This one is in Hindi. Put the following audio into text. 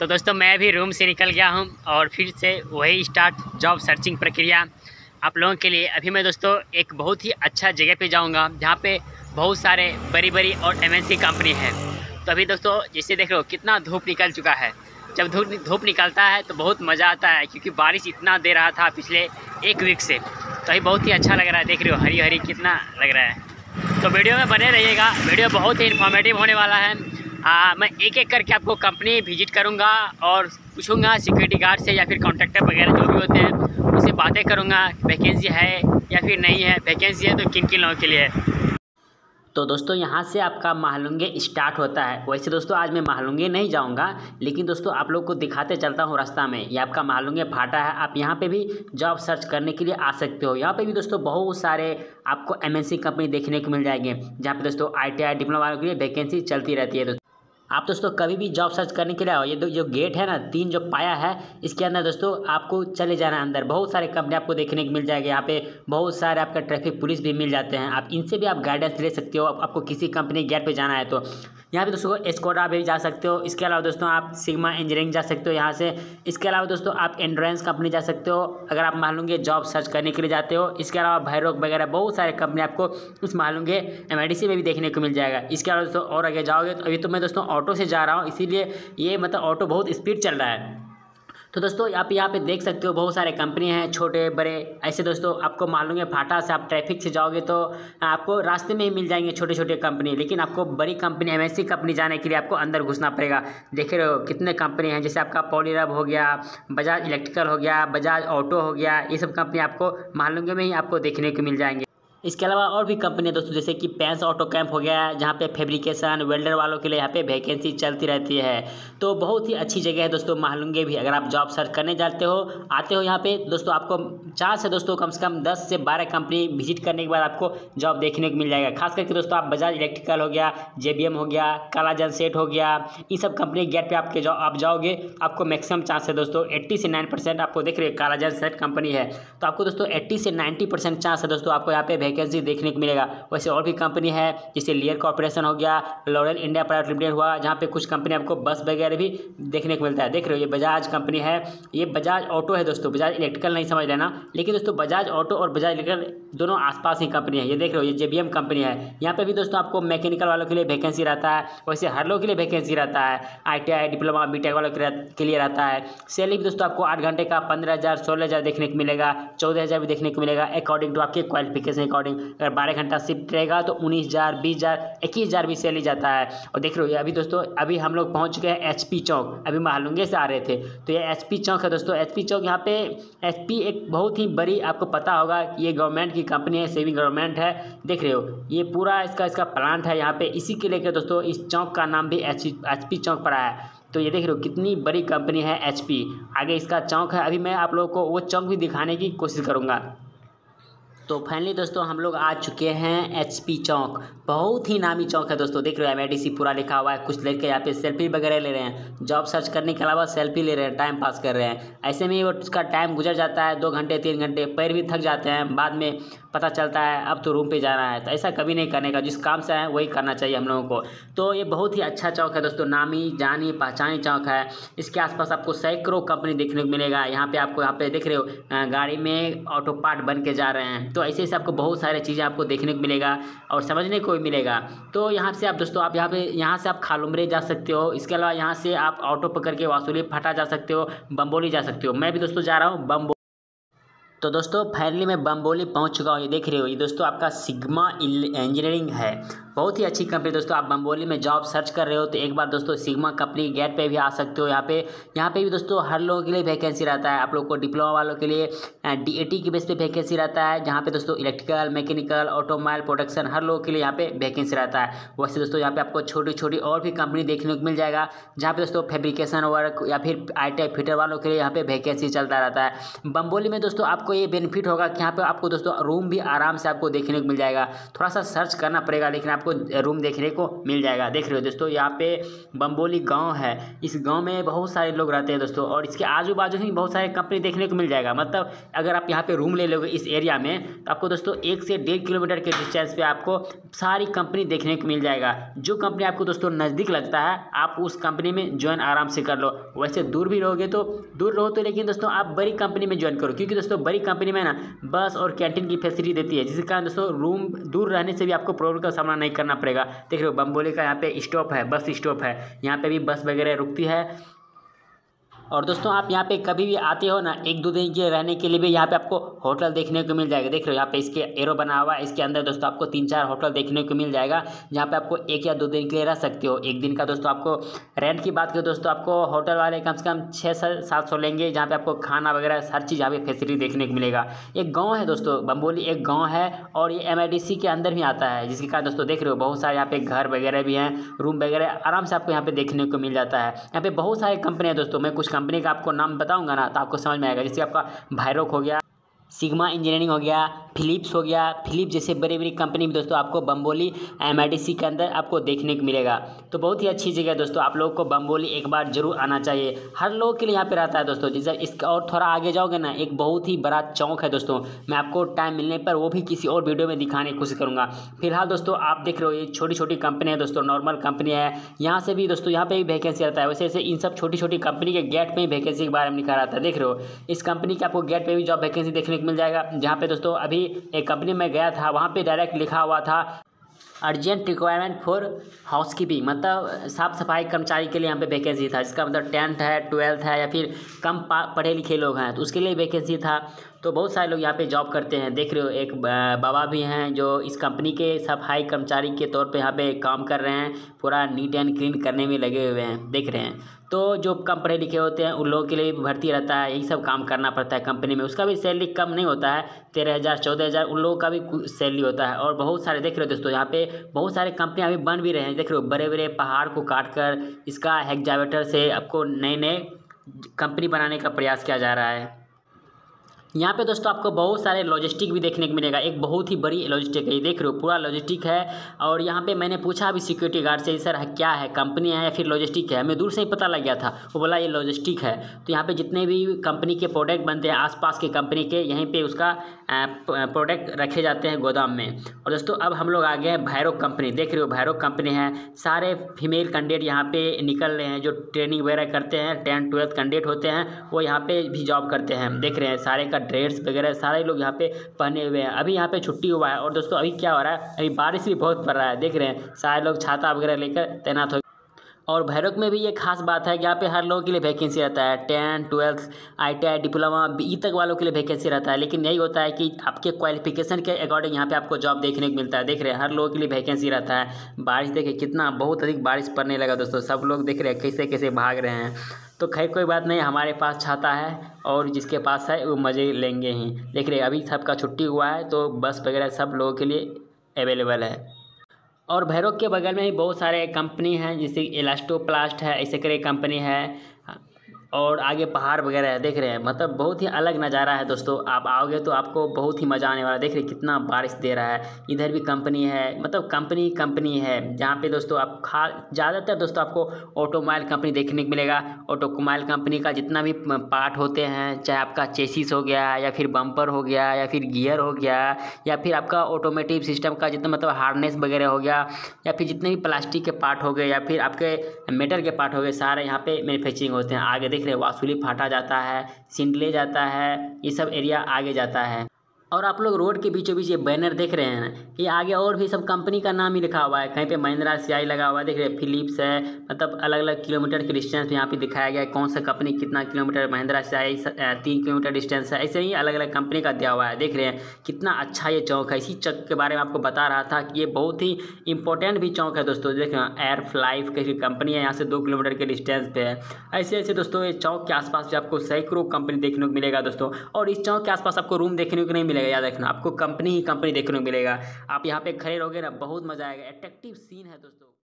तो दोस्तों, मैं भी रूम से निकल गया हूँ और फिर से वही स्टार्ट जॉब सर्चिंग प्रक्रिया आप लोगों के लिए। अभी मैं दोस्तों, एक बहुत ही अच्छा जगह पे जाऊँगा, जहाँ पे बहुत सारे बड़ी बड़ी और एमएनसी कंपनी है। तो अभी दोस्तों, जैसे देख लो कितना धूप निकल चुका है। जब धूप धूप निकलता है तो बहुत मज़ा आता है, क्योंकि बारिश इतना दे रहा था पिछले एक वीक से। तो अभी बहुत ही अच्छा लग रहा है, देख रहे हो हरी हरी कितना लग रहा है। तो वीडियो में बने रहिएगा, वीडियो बहुत ही इन्फॉर्मेटिव होने वाला है। आ, मैं एक एक करके आपको कंपनी विज़िट करूँगा और पूछूँगा सिक्योरिटी गार्ड से या फिर कॉन्ट्रैक्टर वगैरह जो भी होते हैं उससे बातें करूँगा वैकेंसी है या फिर नहीं है वैकेंसी है तो किन किन लोगों के लिए? है तो दोस्तों यहाँ से आपका महालुंगे स्टार्ट होता है। वैसे दोस्तों आज मैं महालुंगे नहीं जाऊँगा लेकिन दोस्तों आप लोग को दिखाते चलता हूँ रास्ता में। ये आपका महालुंगे फाटा है। आप यहाँ पे भी जॉब सर्च करने के लिए आ सकते हो। यहाँ पे भी दोस्तों बहुत सारे आपको एमएनसी कंपनी देखने को मिल जाएँगे जहाँ पे दोस्तों आईटीआई डिप्लोमा वालों के लिए वैकेंसी चलती रहती है। दोस्तों आप दोस्तों कभी भी जॉब सर्च करने के लिए आओ। ये जो गेट है ना तीन जो पाया है इसके अंदर दोस्तों आपको चले जाना है अंदर। बहुत सारे कंपनी आपको देखने को मिल जाएगी। यहाँ पे बहुत सारे आपका ट्रैफ़िक पुलिस भी मिल जाते हैं। आप इनसे भी आप गाइडेंस ले सकते हो। आप, आपको किसी कंपनी गेट पे जाना है तो। यहाँ पे दोस्तों एस्कोडा भी जा सकते हो। इसके अलावा दोस्तों आप सिग्मा इंजीनियरिंग जा सकते हो यहाँ से। इसके अलावा दोस्तों आप एंड्रेंस कंपनी जा सकते हो। अगर आप मान लूँगे जॉब सर्च करने के लिए जाते हो, इसके अलावा भैरोग वगैरह बहुत सारे कंपनी आपको उस मान लूँगे एम में भी देखने को मिल जाएगा। इसके अलावा दोस्तों और आगे जाओगे तो अभी तो मैं दोस्तों ऑटो से जा रहा हूँ, इसीलिए ये मतलब ऑटो बहुत स्पीड चल रहा है। तो दोस्तों, आप यहाँ पे देख सकते हो बहुत सारे कंपनी हैं, छोटे, बड़े। ऐसे दोस्तों, आपको मालूम है, फाटा से आप ट्रैफ़िक से जाओगे तो आपको रास्ते में ही मिल जाएँगे छोटे छोटे कंपनी लेकिन आपको बड़ी कंपनी एम कंपनी जाने के लिए आपको अंदर घुसना पड़ेगा। देख रहे हो कितने कंपनी हैं, जैसे आपका पॉलीरब हो गया बजाज इलेक्ट्रिकल हो गया बजाज ऑटो हो गया, ये सब कंपनी आपको मालूँगे में ही, आपको देखने को मिल जाएँगे। इसके अलावा और भी कंपनी दोस्तों, जैसे कि पैंस ऑटो कैंप हो गया, जहाँ पे फैब्रिकेशन वेल्डर वालों के लिए यहाँ पे वैकेंसी चलती रहती है। तो बहुत ही अच्छी जगह है दोस्तों महालुंगे भी, अगर आप जॉब सर्च करने जाते हो, आते हो यहाँ पे, दोस्तों आपको चार से दोस्तों कम से कम दस से बारह कंपनी विज़िट करने के बाद आपको जॉब देखने को मिल जाएगा। खास करके दोस्तों आप बजाज इलेक्ट्रिकल हो गया जेबीएम हो गया कालाजन सेट हो गया, इन सब कंपनी गेट पर आपके जॉब आप जाओगे, आपको मैक्सिमम चांस है दोस्तों एट्टी से नाइन आपको देख रहे कालाजन सेट कंपनी है। तो आपको दोस्तों एट्टी से नाइन्टी चांस है दोस्तों आपको यहाँ पे वैकेंसी देखने को मिलेगा। वैसे और भी कंपनी है, जैसे लियर कॉर्पोरेशन हो गया लॉरल इंडिया प्राइवेट लिमिटेड हुआ, जहाँ पे कुछ कंपनी आपको बस वगैरह भी देखने को मिलता है। देख रहे हो, ये बजाज कंपनी है। ये बजाज ऑटो है दोस्तों बजाज इलेक्ट्रिकल नहीं समझ लेना, लेकिन दोस्तों बजाज ऑटो और बजाज इलेक्ट्रिकल दोनों आसपास ही कंपनी है। ये देख रहे हो, ये जेबीएम कंपनी है। यहाँ पे भी दोस्तों आपको मैकेनिकल वालों के लिए वैकेंसी रहता है, वैसे हर लोग के लिए वैकेंसी रहता है। आईटीआई डिप्लोमा बी वालों के लिए रहता है। सैलरी भी दोस्तों आपको आठ घंटे का, पंद्रह हज़ार, सोलह हज़ार देखने को मिलेगा, चौदह हज़ार भी देखने को मिलेगा अकॉर्डिंग टू आपके क्वालिफिकेशन अकॉर्डिंग अगर बारह घंटा शिफ्ट रहेगा तो उन्नीस हज़ार, बीस हज़ार, इक्कीस हज़ार भी सैलरी जाता है। और देख रहे हो अभी दोस्तों, अभी हम लोग पहुँच चुके हैं एच पी चौक। अभी महालुंगे से आ रहे थे। तो ये एच चौक है दोस्तों। एच पी चौक यहाँ पे एच पी एक बहुत ही बड़ी आपको पता होगा, ये गवर्नमेंट की कंपनी है सेविंग गवर्नमेंट है। देख रहे हो, ये पूरा इसका इसका प्लांट है यहाँ पे। इसी के लेकर दोस्तों, इस चौक का नाम भी एच एच चौक पड़ा है। तो ये देख रहे हो, कितनी बड़ी कंपनी है एचपी आगे इसका चौक है। अभी मैं आप लोगों को वो चौक भी दिखाने की कोशिश करूँगा। तो फाइनली दोस्तों हम लोग आ चुके हैं एच पी चौक। बहुत ही नामी चौक है दोस्तों, देख रहे हो एम पूरा लिखा हुआ है। कुछ लड़के यहाँ पे सेल्फी वगैरह ले रहे हैं। जॉब सर्च करने के अलावा सेल्फी ले रहे हैं टाइम पास कर रहे हैं। ऐसे में वो उसका टाइम गुजर जाता है, दो घंटे, तीन घंटे, पैर भी थक जाते हैं। बाद में पता चलता है, अब तो रूम पे जाना है। तो ऐसा कभी नहीं करने का, जिस काम से आए वही करना चाहिए हम लोगों को। तो ये बहुत ही अच्छा चौक है दोस्तों, नामी, जानी, पहचानी चौक है। इसके आसपास आपको सैकड़ों कंपनी देखने को मिलेगा। यहाँ पे आपको, यहाँ पे देख रहे हो गाड़ी में ऑटो पार्ट बन के जा रहे हैं। तो ऐसे ऐसे आपको बहुत सारे चीज़ें आपको देखने को मिलेगा और समझने को भी मिलेगा। तो यहाँ से आप दोस्तों, आप यहाँ पे, यहाँ से आप खालुमरे जा सकते हो। इसके अलावा यहाँ से आप ऑटो पकड़ के वासूली फटा जा सकते हो, बम्बोली जा सकते हो। मैं भी दोस्तों जा रहा हूँ, बम्बो तो दोस्तों फाइनली मैं बम्बोली पहुँच चुका हूँ। ये देख रहे हो, ये दोस्तों आपका सिग्मा इंजीनियरिंग है। बहुत ही अच्छी कंपनी दोस्तों। आप बम्बोली में जॉब सर्च कर रहे हो तो एक बार दोस्तों सिग्मा कंपनी गेट पे भी आ सकते हो यहाँ पे। यहाँ पे भी दोस्तों हर लोगों के लिए वैकेंसी रहता है। आप लोग को डिप्लोमा वालों के लिए डी की बेस पे वैकेंसी रहता है, जहाँ पे दोस्तों इलेक्ट्रिकल मैकेनिकल ऑटोमोबाइल प्रोडक्शन हर लोगों के लिए यहाँ पे वैकेंसी रहता है। वैसे दोस्तों यहाँ पे आपको छोटी छोटी और भी कंपनी देखने को मिल जाएगा, जहाँ पे दोस्तों फेब्रिकेशन वर्क या फिर आई टी फिटर वालों के लिए यहाँ पे वैकेंसी चलता रहता है। बम्बोली में दोस्तों आपको ये बेनिफिट होगा कि यहाँ पे आपको दोस्तों रूम भी आराम से आपको देखने को मिल जाएगा। थोड़ा सा सर्च करना पड़ेगा, लेकिन आपको आपको रूम देखने को मिल जाएगा। देख रहे हो दोस्तों, यहाँ पे बम्बोली गाँव है। इस गाँव में बहुत सारे लोग रहते हैं दोस्तों और इसके आजू बाजू ही बहुत सारे कंपनी देखने को मिल जाएगा। मतलब अगर आप यहाँ पे रूम ले लोगे इस एरिया में तो आपको दोस्तों एक से डेढ़ किलोमीटर के डिस्टेंस पे आपको सारी कंपनी देखने को मिल जाएगा। जो कंपनी आपको दोस्तों नज़दीक लगता है, आप उस कंपनी में ज्वाइन आराम से कर लो। वैसे दूर भी रहोगे तो दूर रहो तो लेकिन दोस्तों आप बड़ी कंपनी में ज्वाइन करो। क्योंकि दोस्तों बड़ी कंपनी में ना, बस और कैंटीन की फैसिलिटी देती है। जिसके कारण दोस्तों रूम दूर रहने से भी आपको प्रॉब्लम का सामना नहीं करना पड़ेगा। देख रहे हो, बम्बोली का यहाँ पे स्टॉप है बस स्टॉप है। यहाँ पे भी बस वगैरह रुकती है। और दोस्तों, आप यहाँ पे कभी भी आते हो ना, एक दो दिन के रहने के लिए भी यहाँ पे आपको होटल देखने को मिल जाएगा। देख रहे हो, यहाँ पे इसके एरो बना हुआ है। इसके अंदर दोस्तों, आपको तीन चार होटल देखने को मिल जाएगा, जहाँ पे आपको एक या दो दिन के लिए रह सकते हो। एक दिन का दोस्तों, आपको रेंट की बात करें, दोस्तों, आपको होटल वाले कम से कम छः सौ सात सौ लेंगे, जहाँ पे आपको खाना वगैरह, हर चीज़ यहाँ पे फैसिलिटी देखने को मिलेगा। एक गाँव है दोस्तों बम्बोली एक गाँव है और ये एमआईडीसी के अंदर भी आता है, जिसके कारण दोस्तों, देख रहे हो, बहुत सारे यहाँ पे घर वगैरह भी हैं, रूम वगैरह आराम से आपको यहाँ पे देखने को मिल जाता है। यहाँ पे बहुत सारे कंपनी है दोस्तों, मैं कुछ कंपनी का आपको नाम बताऊँगा ना तो आपको समझ में आएगा। जैसे आपका भाईरोक हो गया सिग्मा इंजीनियरिंग हो गया, फिलिप्स हो गया। फिलिप जैसे बड़ी बड़ी कंपनी में दोस्तों आपको बम्बोली एमआईडीसी के अंदर आपको देखने को मिलेगा। तो बहुत ही अच्छी जगह है दोस्तों, आप लोगों को बम्बोली एक बार ज़रूर आना चाहिए। हर लोग के लिए यहाँ पे रहता है दोस्तों, जैसे इसका और थोड़ा आगे जाओगे ना, एक बहुत ही बड़ा चौक है दोस्तों। मैं आपको टाइम मिलने पर वो भी किसी और वीडियो में दिखाने की कोशिश करूँगा। फ़िलहाल दोस्तों, आप देख रहे हो ये छोटी छोटी कंपनी है दोस्तों नॉर्मल कंपनी है। यहाँ से भी दोस्तों, यहाँ पर भी वैकेंसी रहता है। वैसे वैसे इन सब छोटी छोटी कंपनी के गेट पर ही वैकेंसी के बारे में लिखा रहता है, देख रहे हो। इस कंपनी के आपको गेट पर भी जॉब वैकेंसी देखने को मिल जाएगा। जहाँ पे दोस्तों अभी एक कंपनी में गया था, वहाँ पे डायरेक्ट लिखा हुआ था urgent requirement for housekeeping मतलब साफ़ सफ़ाई कर्मचारी के लिए यहाँ पे वैकेंसी था, जिसका मतलब टेंथ है ट्वेल्थ है या फिर कम पढ़े लिखे लोग हैं। तो उसके लिए वैकेंसी था। तो बहुत सारे लोग यहाँ पे जॉब करते हैं। देख रहे हो, एक बाबा भी हैं जो इस कंपनी के सफ़ाई कर्मचारी के तौर पे यहाँ पे काम कर रहे हैं। पूरा नीट एंड क्लीन करने में लगे हुए हैं, देख रहे हैं। तो जो कम पढ़े लिखे होते हैं, उन लोगों के लिए भी भर्ती रहता है। यही सब काम करना पड़ता है कंपनी में। उसका भी सैलरी कम नहीं होता है, तेरह हज़ार, चौदह हज़ार, उन लोगों का भी सैलरी होता है। और बहुत सारे, देख रहे हो दोस्तों, यहाँ पे बहुत सारे कंपनियाँ अभी बन भी रहे हैं। देख रहे हो बड़े बड़े पहाड़ को काट कर इसका हेक्जावेटर से आपको नए नए कंपनी बनाने का प्रयास किया जा रहा है। यहाँ पे दोस्तों आपको बहुत सारे लॉजिस्टिक भी देखने को मिलेगा। एक बहुत ही बड़ी लॉजिस्टिक है। ये देख रहे हो, पूरा लॉजिस्टिक है। और यहाँ पे मैंने पूछा अभी सिक्योरिटी गार्ड से, सर है क्या है? कंपनी है या फिर लॉजिस्टिक है? हमें दूर से ही पता लग गया था। वो बोला, ये लॉजिस्टिक है। तो यहाँ पे जितने भी कंपनी के प्रोडक्ट बनते हैं, आसपास के कंपनी के, यहीं पर उसका प्रोडक्ट रखे जाते हैं गोदाम में। और दोस्तों, अब हम लोग आ गए हैं भैरव कंपनी देख रहे हो भैरव कंपनी है। सारे फीमेल कैंडिडेट यहाँ पर निकल रहे हैं, जो ट्रेनिंग वगैरह करते हैं टेंथ ट्वेल्थ कैंडिडेट होते हैं, वो यहाँ पर भी जॉब करते हैं। देख रहे हैं, सारे का ड्रेस वगैरह सारे लोग यहाँ पे पहने हुए हैं। अभी यहाँ पे छुट्टी हुआ है और दोस्तों अभी क्या हो रहा है? अभी बारिश भी बहुत पड़ रहा है, देख रहे हैं। सारे लोग छाता वगैरह लेकर तैनात हो और भैरव में भी ये खास बात है कि यहाँ पे हर लोगों के लिए वैकेंसी रहता है। Ten twelfth I T I diploma B तक वालों के लिए वैकेंसी रहता है। लेकिन यही होता है कि आपके क्वालिफिकेशन के अकॉर्डिंग यहाँ पे आपको जॉब देखने को मिलता है। देख रहे हैं, हर लोगों के लिए वैकेंसी रहता है। बारिश देखे, कितना बहुत अधिक बारिश पड़ने लगा दोस्तों। सब लोग देख रहे हैं, कैसे कैसे भाग रहे हैं। तो खैर, कोई बात नहीं, हमारे पास छाता है और जिसके पास है, वो मज़े लेंगे ही। देख रहे अभी सबका छुट्टी हुआ है तो बस वगैरह सब लोगों के लिए अवेलेबल है। और भैरव के बगल में ही बहुत सारे कंपनी हैं, जैसे इलास्टोप्लास्ट है, ऐसे करके कंपनी है। और आगे पहाड़ वगैरह है देख रहे हैं। मतलब बहुत ही अलग नज़ारा है दोस्तों। आप आओगे तो आपको बहुत ही मज़ा आने वाला। देख रहे हैं कितना बारिश दे रहा है। इधर भी कंपनी है। मतलब कंपनी कंपनी है। जहाँ पे दोस्तों आप खा ज़्यादातर दोस्तों आपको ऑटोमोबाइल कंपनी देखने को मिलेगा। ऑटोमोबाइल कंपनी का जितना भी पार्ट होते हैं, चाहे आपका चेसिस हो गया या फिर बम्पर हो गया या फिर गियर हो गया या फिर आपका ऑटोमेटिव सिस्टम का जितना मतलब हार्नेस वगैरह हो गया या फिर जितने भी प्लास्टिक के पार्ट हो गए या फिर आपके मेटल के पार्ट हो गए, सारे यहाँ पे मैन्युफैक्चरिंग होते हैं। आगे देख रहे हैं, वासुली फाटा जाता है, सिंडले जाता है, ये सब एरिया आगे जाता है। और आप लोग रोड के बीचों बीच ये बैनर देख रहे हैं ये आगे और भी सब कंपनी का नाम ही लिखा हुआ है। कहीं पे महिंद्रा सियाई लगा हुआ है, देख रहे हैं फिलिप्स है मतलब अलग अलग किलोमीटर के डिस्टेंस यहाँ पे दिखाया गया है कौन सा कंपनी कितना किलोमीटर, महिंद्रा सियाई तीन किलोमीटर डिस्टेंस है। ऐसे ही अलग अलग कंपनी का दिया हुआ है, देख रहे हैं, कितना अच्छा ये चौक है। इसी चौक के बारे में आपको बता रहा था कि ये बहुत ही इंपॉर्टेंट भी चौक है दोस्तों, देख रहे हैं एयर फ्लाइफ की कंपनी है, यहाँ से दो किलोमीटर के डिस्टेंस पे है। ऐसे ऐसे दोस्तों, ये चौक के आसपास भी आपको सैकड़ों कंपनी देखने को मिलेगा दोस्तों। और इस चौक के आसपास आपको रूम देखने को नहीं मिलेगा। मिलेगा, याद रखना। आपको कंपनी ही कंपनी देखने को मिलेगा। आप यहाँ पे खड़े रहोगे ना, बहुत मज़ा आएगा। अट्रैक्टिव सीन है दोस्तों।